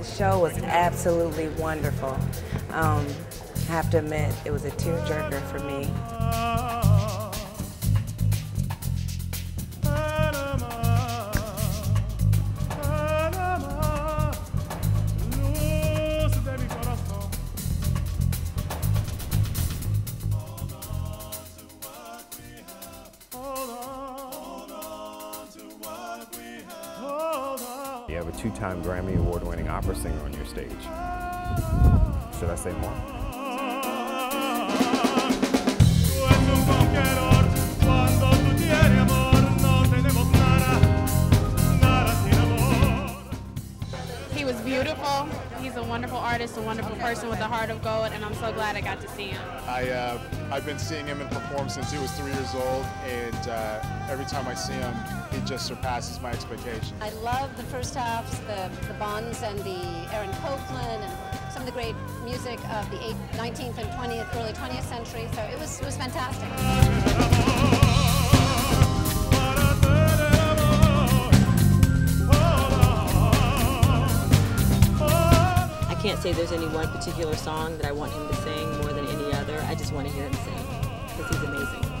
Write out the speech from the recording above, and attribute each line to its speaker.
Speaker 1: The show was absolutely wonderful. Um, I have to admit, it was a tearjerker for me.
Speaker 2: You have a two-time Grammy Award-winning opera singer on your stage. Should I say more?
Speaker 3: He was beautiful. He's a wonderful artist, a wonderful person with a heart of gold, and I'm so glad I got to see him.
Speaker 4: I, uh, I've been seeing him and perform since he was three years old, and uh, every time I see him, he just surpasses my expectations.
Speaker 5: I love the first halves, the, the Bonds and the Aaron Copland and some of the great music of the 19th and 20th, early 20th century. So it was, it was fantastic.
Speaker 6: Can't say there's any one particular song that I want him to sing more than any other. I just want to hear him sing because he's amazing.